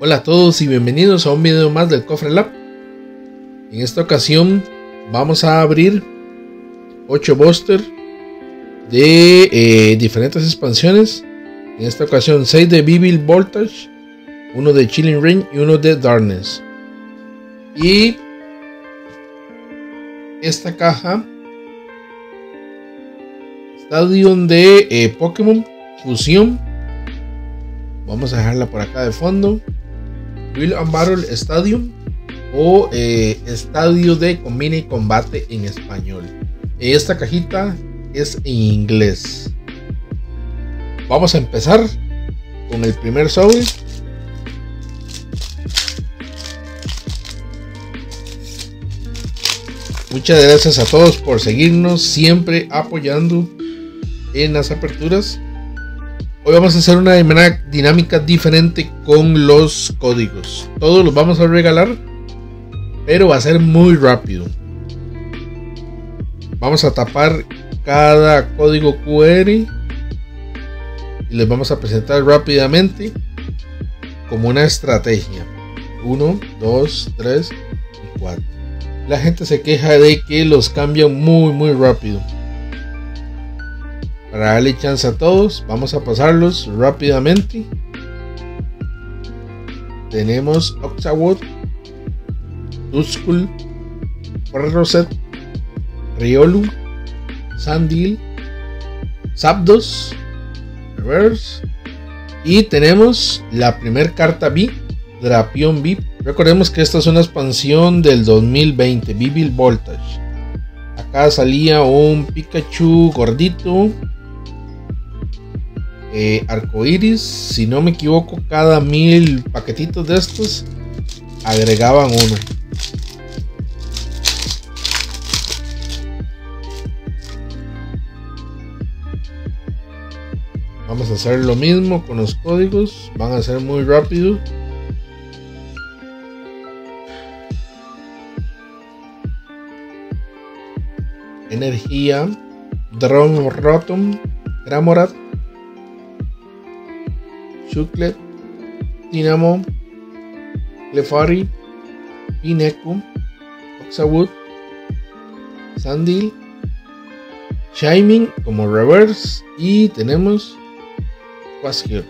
Hola a todos y bienvenidos a un video más del Cofre Lab. En esta ocasión vamos a abrir 8 booster de eh, diferentes expansiones. En esta ocasión 6 de Vivid Voltage, uno de Chilling Rain y uno de Darkness. Y esta caja Stadium de eh, Pokémon Fusión. Vamos a dejarla por acá de fondo. Will and Battle Stadium o eh, Estadio de Combine y Combate en español. Esta cajita es en inglés. Vamos a empezar con el primer sobre. Muchas gracias a todos por seguirnos, siempre apoyando en las aperturas. Hoy vamos a hacer una dinámica diferente con los códigos. Todos los vamos a regalar, pero va a ser muy rápido. Vamos a tapar cada código QR y les vamos a presentar rápidamente como una estrategia. 1, 2, 3 y 4. La gente se queja de que los cambian muy muy rápido. Para darle chance a todos, vamos a pasarlos rápidamente. Tenemos Oxawood, Tuscul, Roset, Riolu, Sandil, Zapdos, Reverse. Y tenemos la primera carta B, Drapion B. Recordemos que esta es una expansión del 2020, Bibil Voltage. Acá salía un Pikachu gordito, eh, arcoiris, si no me equivoco, cada mil paquetitos de estos agregaban uno. Vamos a hacer lo mismo con los códigos, van a ser muy rápido. Energía, Drone Rotom, Gramorat, Chuclet, Dynamo, Clefairy, Ineku, Oxawood, Sandil, Shining como reverse y tenemos Quaskier.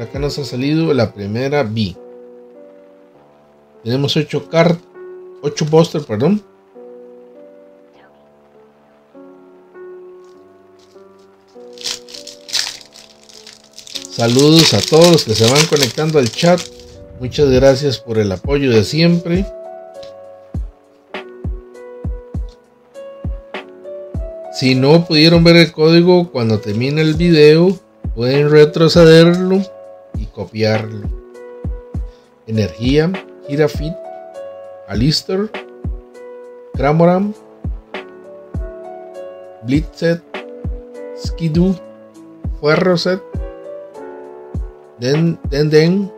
Acá nos ha salido la primera B. Tenemos 8 card, 8 póster, perdón. Saludos a todos los que se van conectando al chat. Muchas gracias por el apoyo de siempre. Si no pudieron ver el código cuando termine el video, pueden retrocederlo y copiarlo. Energía, Girafit, Alistair, Cramoram, Blitzet, Skidoo, Fuerroset, Den, Den,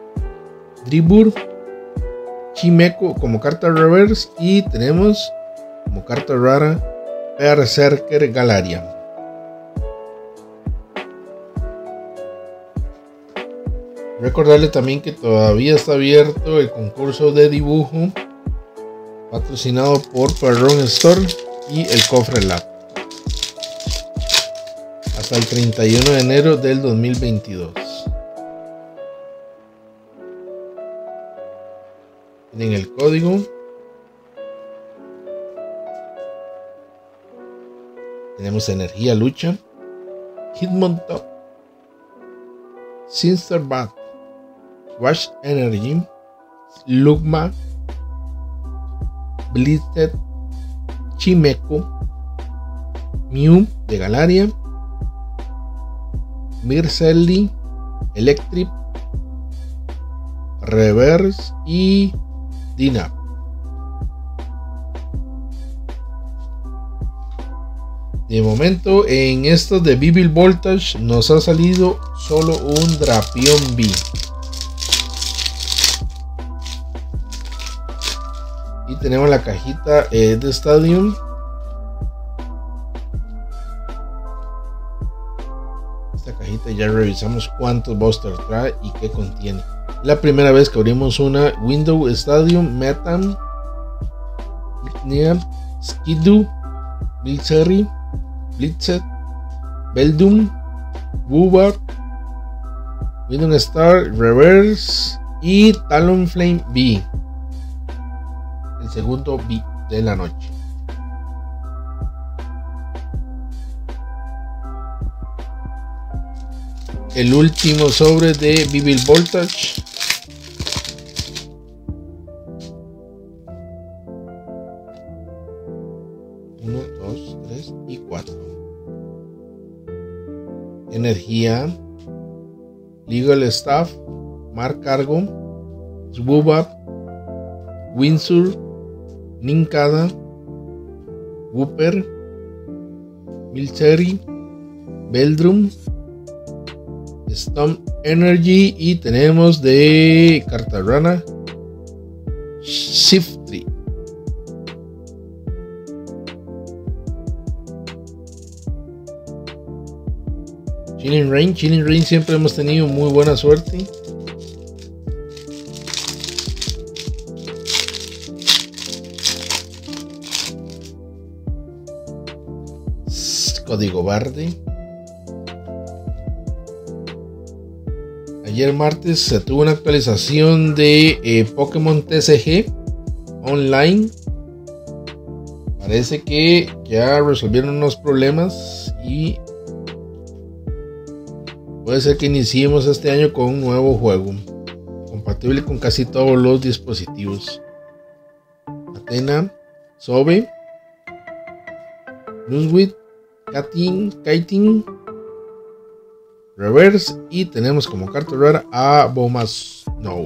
Dribur, Chimeco como carta reverse y tenemos como carta rara Berserker Galaria. Recordarle también que todavía está abierto el concurso de dibujo patrocinado por Perron Store y el Cofre Lab hasta el 31 de enero del 2022. En el código. Tenemos energía lucha. Hitmontop. Sinster Bat. Wash Energy. Lugma. Blizzard. Chimeco. Mew de Galaria. Mircelli. Electric. Reverse y De momento en estos de Bibil Voltage nos ha salido solo un Drapion B. Y tenemos la cajita eh, de Stadium. Esta cajita ya revisamos cuántos busters trae y qué contiene. La primera vez que abrimos una Window Stadium Metam Skidoo Blitzerry Blitzet Beldum Woobar Window Star Reverse y Talonflame B. El segundo B de la noche. El último sobre de Vivid Voltage. Energía. Legal Staff. Mark Cargo. Swubab. Windsor. Ninkada. Whooper. Milcheri. Beldrum. Storm Energy y tenemos de Cartarana Shiftry. Chilling Rain, Chilling Rain siempre hemos tenido muy buena suerte. Código Verde. ayer martes se tuvo una actualización de eh, Pokémon TCG online. Parece que ya resolvieron unos problemas y puede ser que iniciemos este año con un nuevo juego, compatible con casi todos los dispositivos. Atena, Sobe, Newsweed, Katin, Kiting, Reverse y tenemos como carta rara a Bomas No.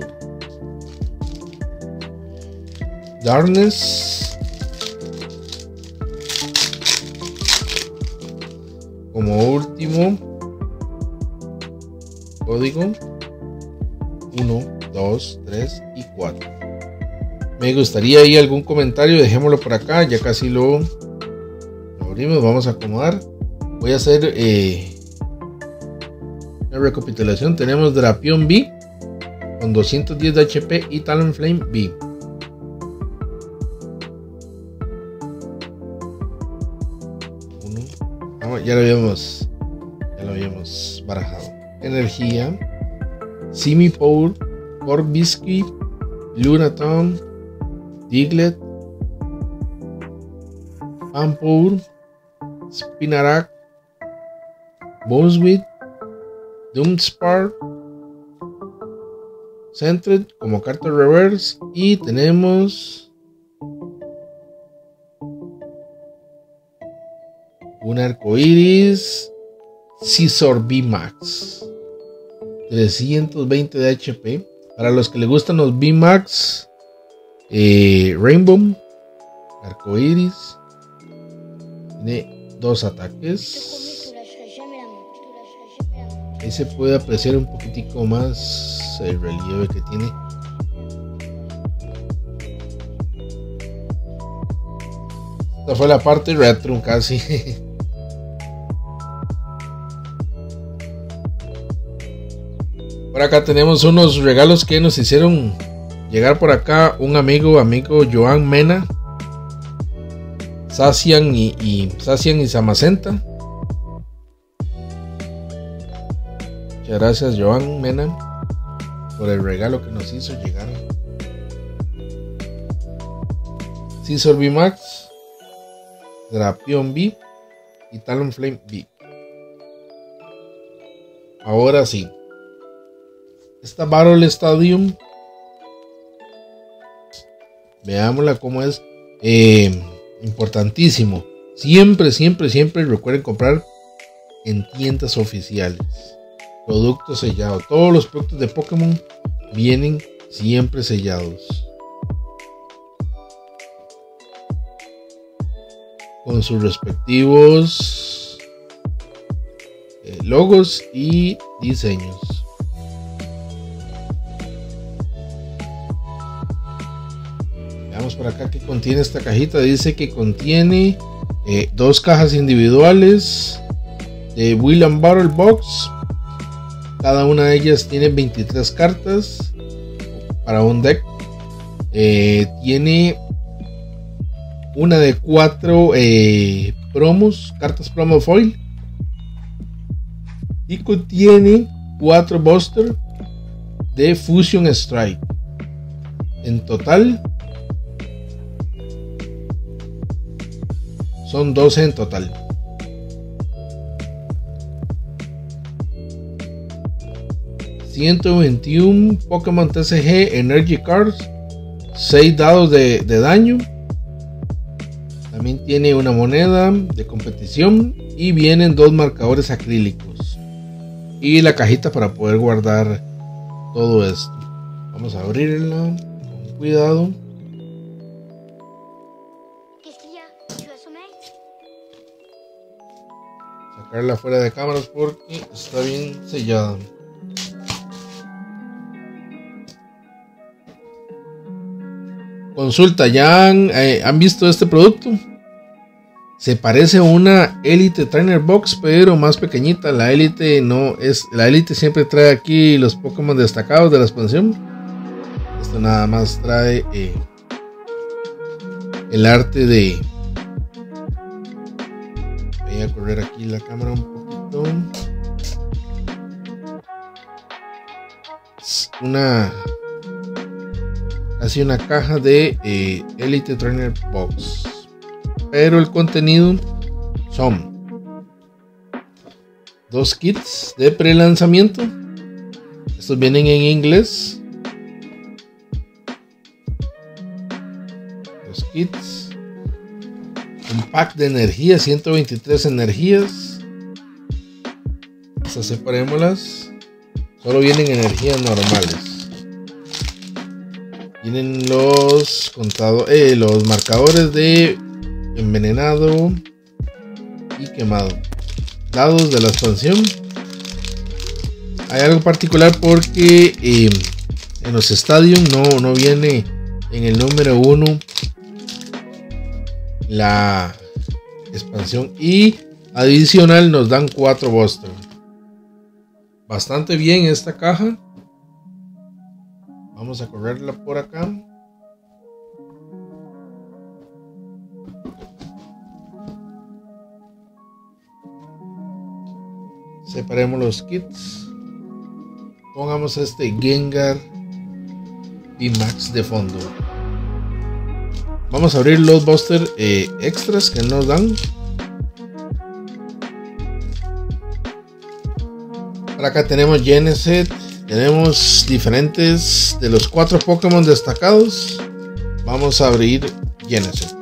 Darkness. Como último código 1, 2, 3 y 4. Me gustaría ahí algún comentario, dejémoslo por acá, ya casi lo, abrimos, vamos a acomodar. Voy a hacer eh, recapitulación tenemos Drapion B con 210 de HP y Talonflame B. Uno. ya lo habíamos Energía. Simi Power. Corbisky. Lunaton. Diglett. Pampour. Spinarak. Bonesweed Doomspar Centered como carta reverse y tenemos un arco iris Scissor B Max 320 de HP para los que les gustan los B Max eh, Rainbow arco iris tiene dos ataques Ahí se puede apreciar un poquitico más el relieve que tiene. Esta fue la parte retro casi. Por acá tenemos unos regalos que nos hicieron llegar por acá un amigo, amigo Joan Mena. Sacian y, y y Samacenta. Muchas gracias, Joan Mena, por el regalo que nos hizo llegar. Scissor B Max, Drapion B y Talonflame B. Ahora sí. Esta Battle Stadium. Veámosla como es. Eh, importantísimo. Siempre, siempre, siempre recuerden comprar en tiendas oficiales producto sellado. Todos los productos de Pokémon vienen siempre sellados. Con sus respectivos eh, logos y diseños. Por acá que contiene esta cajita. Dice que contiene eh, dos cajas individuales de Will and Battle Box Cada una de ellas tiene 23 cartas para un deck. Eh, tiene una de cuatro eh, promos, cartas promo foil. Y contiene cuatro booster de Fusion Strike. En total son 12 en total. ...121 Pokémon TCG Energy Cards... ...6 dados de, de daño... También tiene una moneda de competición y vienen dos marcadores acrílicos. Y la cajita para poder guardar todo esto. Vamos a abrirla con cuidado. Sacarla fuera de cámaras porque está bien sellada. Consulta, ¿ya han, eh, han, visto este producto? Se parece a una Elite Trainer Box, pero más pequeñita. La Elite no es. La Elite siempre trae aquí los Pokémon destacados de la expansión. Esto nada más trae eh, el arte de. Voy a correr aquí la cámara un poquito. Una así una caja de eh, Elite Trainer Box. Pero el contenido son dos kits de pre-lanzamiento. Estos vienen en inglés. Dos kits. Pack de energía, 123 energías. Estas separémoslas. Solo vienen energías normales. Tienen los contados, eh, los marcadores de envenenado y quemado. Dados de la expansión. Hay algo particular porque em, en los estadios no, no viene en el número 1 la expansión y adicional nos dan 4 Buster. Bastante bien esta caja. Vamos a correrla por acá. Separemos los kits. Pongamos este Gengar y Max de fondo. Vamos a abrir los Buster eh, extras que nos dan. Por acá tenemos Geneset, tenemos diferentes de los cuatro Pokémon destacados. Vamos a abrir Genesis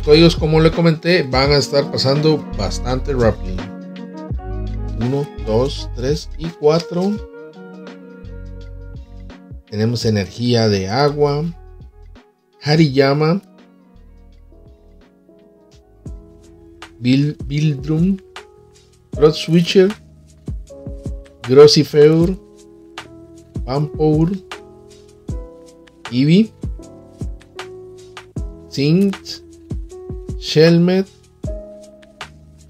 Los códigos, como le comenté, van a estar pasando bastante rápido. 1, 2, 3 y 4 tenemos energía de agua. Hariyama. Bildrum. Rod Switcher. Grossifeur. Pampour. Eevee. Sint. Shelmet.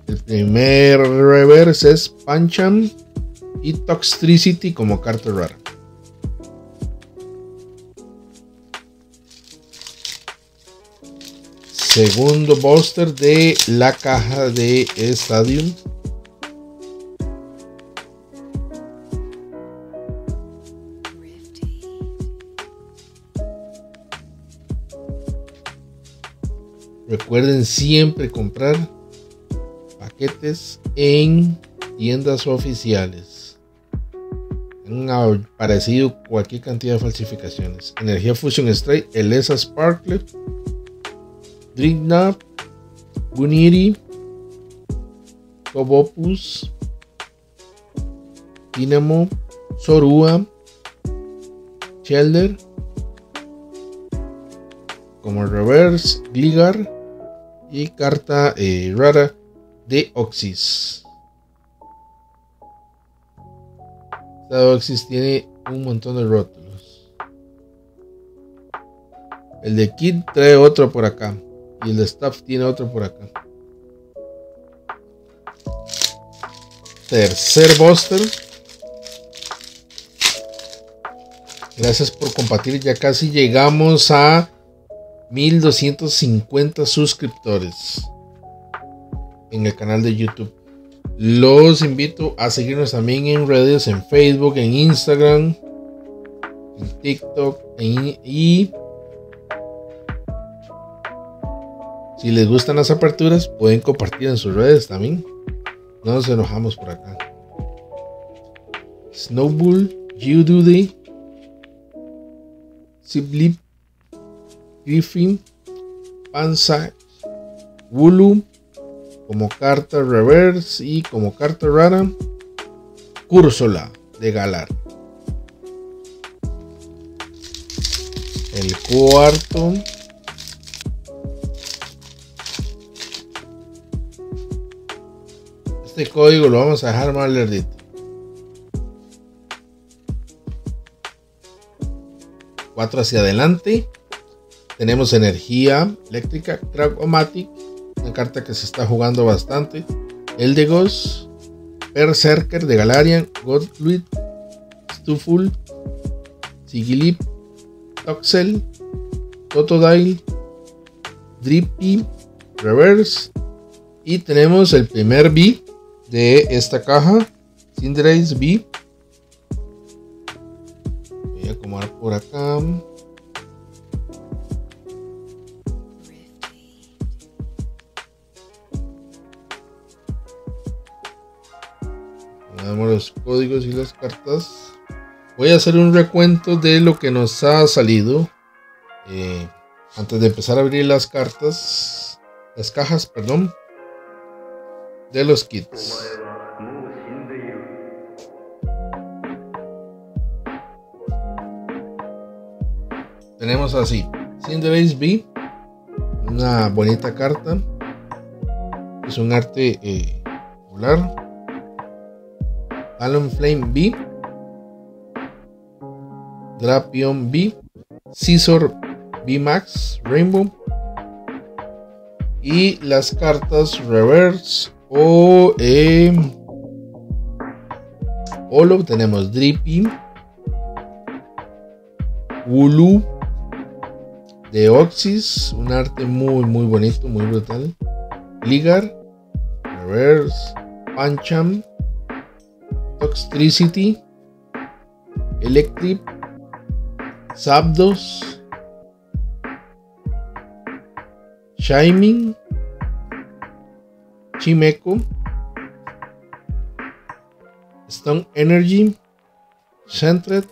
El primer reverse es Pancham y Toxtricity como carta rara. segundo booster de la caja de Stadium. Recuerden siempre comprar paquetes en tiendas oficiales. Han aparecido cualquier cantidad de falsificaciones. Energía Fusion Strike, el ESA Sparkle Drigna, Guniri, Kobopus, Dynamo, Sorua, Shelder, como reverse, Gligar y carta eh, rara de Oxys. Esta Oxys tiene un montón de rótulos. El de kit trae otro por acá. Y el de staff tiene otro por acá. Tercer Buster. Gracias por compartir. Ya casi llegamos a 1250 suscriptores en el canal de YouTube. Los invito a seguirnos también en redes, en Facebook, en Instagram, en TikTok y si les gustan las aperturas pueden compartir en sus redes también. No nos enojamos por acá. Snowball, You Do Siblip, Griffin, Panza, Wulu, como carta reverse y como carta rara, Cúrsula de Galar. El cuarto. Este código lo vamos a dejar más lerdito. Cuatro hacia adelante. Tenemos energía eléctrica, Dragomatic, una carta que se está jugando bastante. El de Ghost, Berserker de Galarian, Godfluid, Stuful, Sigilip, Toxel, Totodile, Drippy, Reverse. Y tenemos el primer B de esta caja, Cinderace B. Voy a acomodar por acá. Los códigos y las cartas. Voy a hacer un recuento de lo que nos ha salido. Eh, antes de empezar a abrir las cartas, las cajas, perdón, de los kits. Tenemos así, Cinderace B, una bonita carta. Es un arte eh, popular. Talon Flame B, Drapion B, Scissor B Max Rainbow. Y las cartas Reverse o eh, Olo tenemos Drippy, Wulu de Oxys, un arte muy muy bonito, muy brutal. Ligar, Reverse, Pancham, Toxtricity, Electric, Sabdos, Shining, Chimeco, Stone Energy, Centred,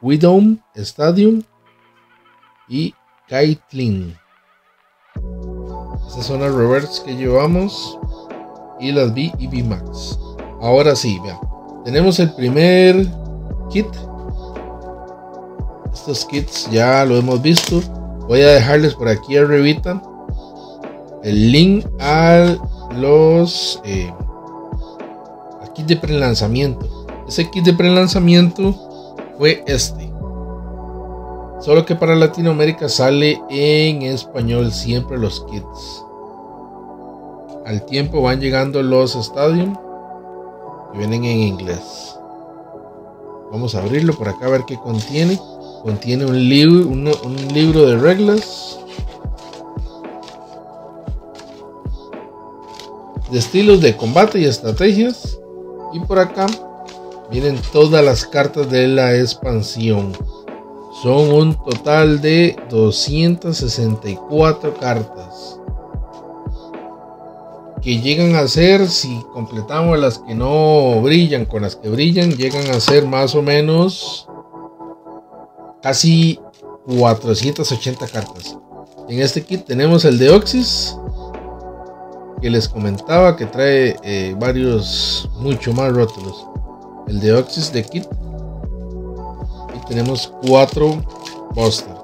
Widow Stadium y Kaitlin. Estas son las reverts que llevamos y las B y B Max. Ahora sí, vean. Tenemos el primer kit. Estos kits ya lo hemos visto. Voy a dejarles por aquí arribita el link a los eh, de pre-lanzamiento. Ese kit de pre-lanzamiento fue este. Solo que para Latinoamérica sale en español siempre los kits al tiempo van llegando los Stadium que vienen en inglés. Vamos a abrirlo por acá a ver qué contiene. Contiene un libro, un, libro de reglas. De estilos de combate y estrategias. Y por acá vienen todas las cartas de la expansión. Son un total de 264 cartas que llegan a ser, si completamos las que no brillan con las que brillan, llegan a ser más o menos casi 480 cartas. En este kit tenemos el de Oxys, que les comentaba que trae eh, varios, mucho más rótulos. El de Oxys de kit. Y tenemos cuatro Buster.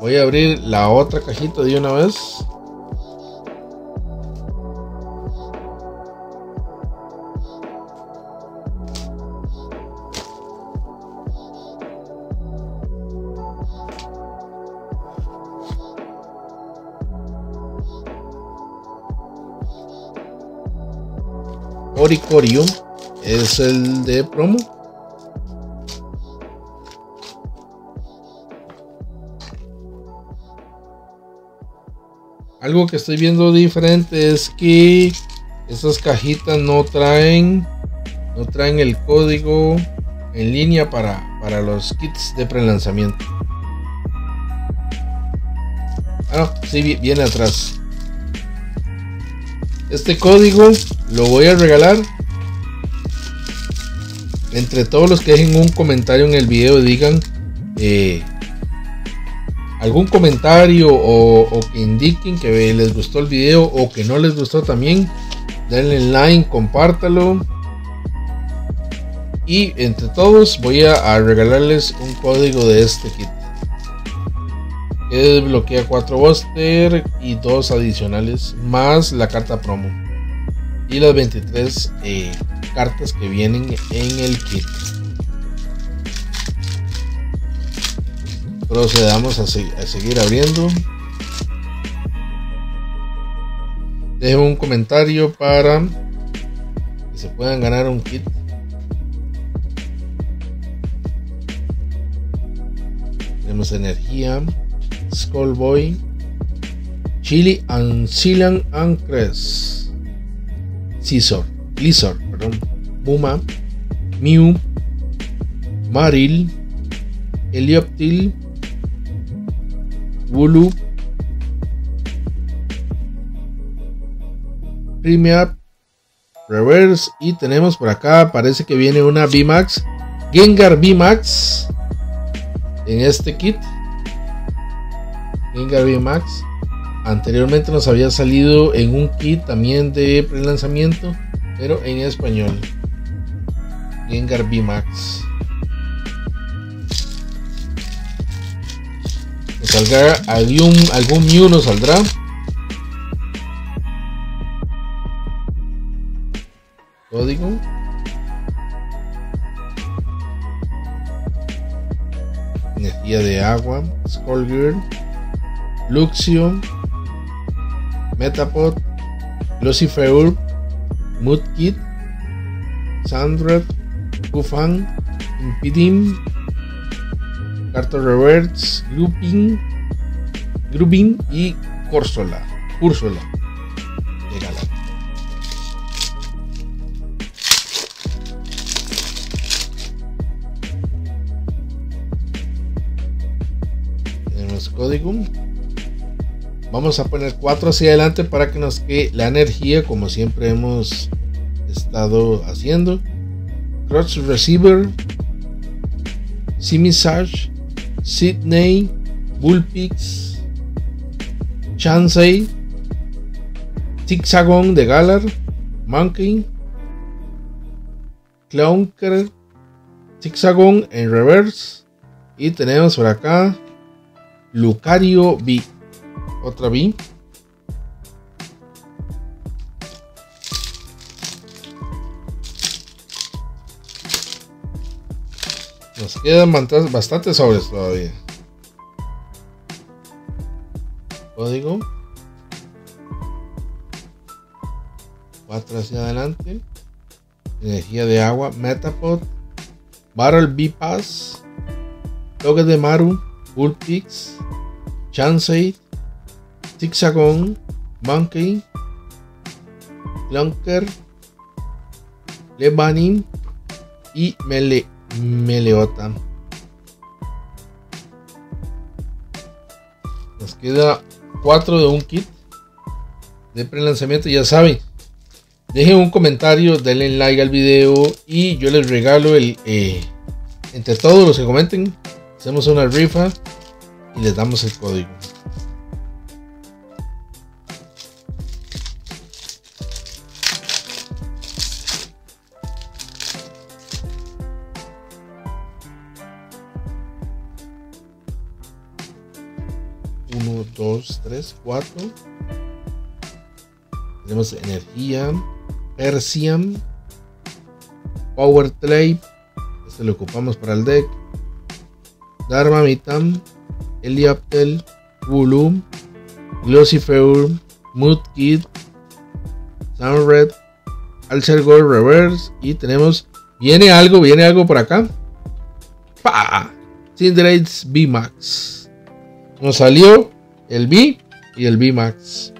Voy a abrir la otra cajita de una vez. Es el de promo. Algo que estoy viendo diferente es que estas cajitas no traen no traen el código en línea para, para los kits de prelanzamiento. Ah, no, sí viene atrás. Este código lo voy a regalar entre todos los que dejen un comentario en el video digan eh, algún comentario o, que indiquen que les gustó el video o que no les gustó también. Denle like, compártalo. Y entre todos voy a, regalarles un código de este kit. Que desbloquea 4 Buster y 2 adicionales más la carta promo. Y las 23 eh, cartas que vienen en el kit. Procedamos a, seguir abriendo. Dejen un comentario para que se puedan ganar un kit Tenemos energía, Skullboy, Chili Ancillan Ancres, Scissor, Lizard, perdón, Buma, Mew, Maril, Helioptil, Wulu, Premium, Reverse. Y tenemos por acá, parece que viene una VMAX, Gengar VMAX en este kit. Gengar Max anteriormente nos había salido en un kit también de pre-lanzamiento pero en español. Gengar Max nos saldrá algún, algún Mew nos saldrá. Código. Energía de agua, Skullgirl, Luxio, Metapod, Lucifer, Moodkit, Sandra, Kufang, Impidim, Carter Reverts, Grouping, Grouping y Corsola, Úrsula. código. Vamos a poner 4 hacia adelante para que nos quede la energía como siempre hemos estado haciendo. Cross Receiver, Simisage, Sydney, Bullpix, Chansey, Zigzagon de Galar, Monkey, Clownker, Zigzagon en reverse. Y tenemos por acá Lucario B. Otra B. Nos quedan bastantes sobres todavía. Código. 4 hacia adelante. Energía de agua. Metapod. Barrel B-Pass. Toque de Maru. Bullpix, Chansey, Zigzagon, Monkey, Lunker, Lebanin y Mele, Meleota. Nos queda 4 de un kit de pre-lanzamiento. Ya saben, dejen un comentario, denle like al video y yo les regalo el. Eh, entre todos los que comenten, Hacemos una rifa y les damos el código. Uno, dos, tres, cuatro. Tenemos energía, Persian, Power Trade. Este lo ocupamos para el deck. Darmamitam, Eliaptel, Wulum, Glossifeur, Moodkid, Sunred, Alcer Gold Reverse. Y tenemos. Viene algo, viene algo por acá. ¡Pah! Cinderates B Max. Nos salió el B y el B Max.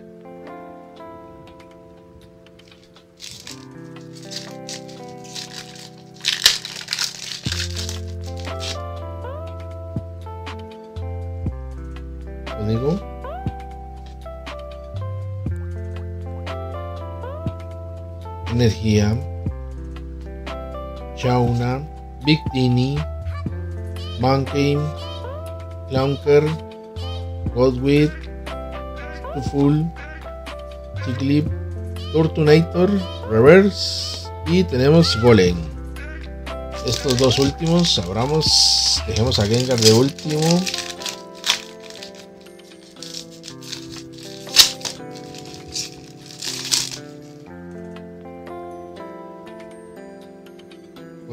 energía. Chauna Victini Monkey. Clownker Godwit Full Ciclip Tortunator Reverse y tenemos Golem estos dos últimos abramos dejemos a Gengar de último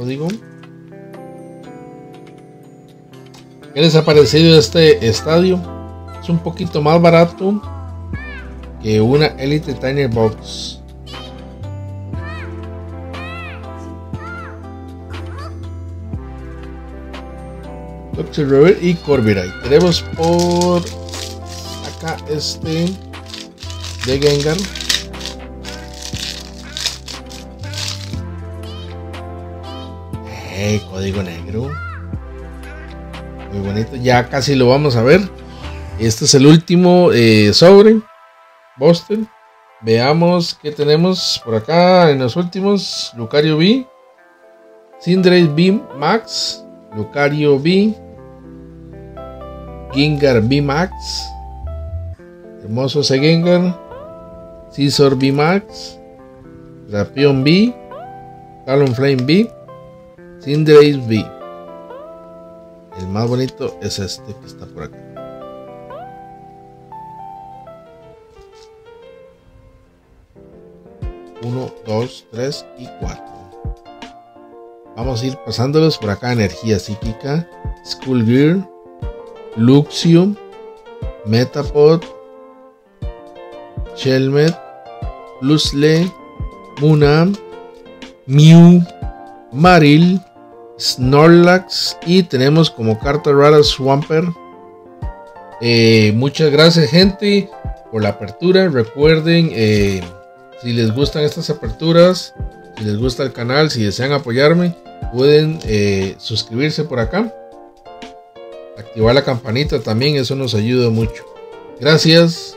digo. ¿Qué les ha parecido este estadio? Es un poquito más barato que una Elite Tiny Box. Doctor River y Corviray. Tenemos por acá este de Gengar. código negro. Muy bonito. Ya casi lo vamos a ver. Este es el último eh, sobre. Boston. Veamos qué tenemos por acá en los últimos. Lucario B. Cinderace B Max. Lucario B. Gengar B Max. Hermoso ese Gengar. Scizor B Max. Rapion B. Talonflame B. Cinderace B. El más bonito es este que está por acá. Uno, dos, tres y cuatro. Vamos a ir pasándolos por acá. Energía psíquica, School Gear, Luxio, Metapod, Shelmet, Lusle, Munam, Mew, Maril, Snorlax y tenemos como carta rara Swamper. Eh, muchas gracias gente por la apertura. Recuerden, eh, si les gustan estas aperturas, si les gusta el canal, si desean apoyarme, pueden eh, suscribirse por acá. Activar la campanita también, eso nos ayuda mucho. Gracias.